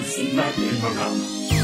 Smack in